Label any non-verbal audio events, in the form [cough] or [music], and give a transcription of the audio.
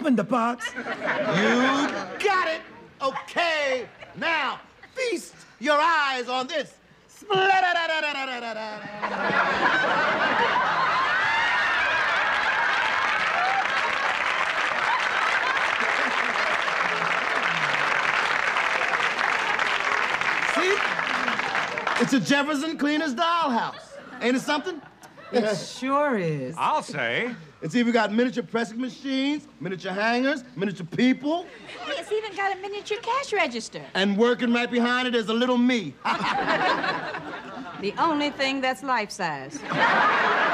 Open the box. You got it. Okay. Now, feast your eyes on this. See? It's a Jefferson Cleaner's dollhouse. Ain't it something? It sure is. I'll say. It's even got miniature pressing machines, miniature hangers, miniature people, It's even got a miniature cash register. and working right behind it is a little me. [laughs] The only thing that's life size. [laughs]